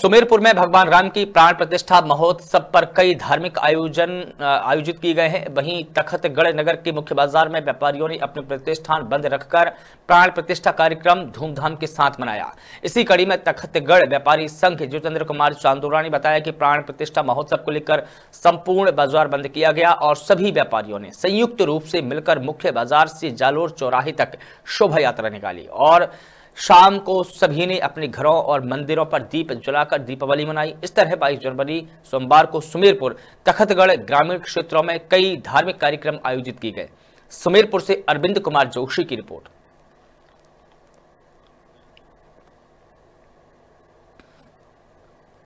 सुमेरपुर में भगवान राम की प्राण प्रतिष्ठा महोत्सव पर कई धार्मिक आयोजन आयोजित किए गए हैं। वहीं तखतगढ़ नगर के मुख्य बाज़ार में व्यापारियों ने अपने प्रतिष्ठान बंद रखकर प्राण प्रतिष्ठा कार्यक्रम धूमधाम के साथ मनाया। इसी कड़ी में तखतगढ़ व्यापारी संघ जितेंद्र कुमार चांदोरा ने बताया कि प्राण प्रतिष्ठा महोत्सव को लेकर संपूर्ण बाज़ार बंद किया गया और सभी व्यापारियों ने संयुक्त रूप से मिलकर मुख्य बाज़ार से जालोर चौराहे तक शोभा यात्रा निकाली और शाम को सभी ने अपने घरों और मंदिरों पर दीप जलाकर दीपावली मनाई। इस तरह बाईस जनवरी, सोमवार को सुमेरपुर तखतगढ़ ग्रामीण क्षेत्रों में कई धार्मिक कार्यक्रम आयोजित किए गए। सुमेरपुर से अरविंद कुमार जोशी की रिपोर्ट।